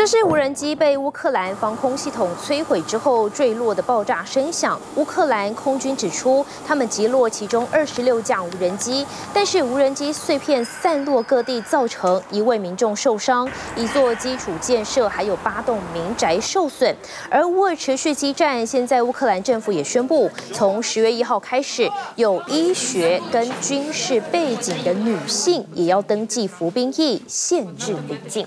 这是无人机被乌克兰防空系统摧毁之后坠落的爆炸声响。乌克兰空军指出，他们击落其中二十六架无人机，但是无人机碎片散落各地，造成一位民众受伤，一座基础建设还有八栋民宅受损。而乌尔持续激战，现在乌克兰政府也宣布，从十月一号开始，有医学跟军事背景的女性也要登记服兵役，限制离境。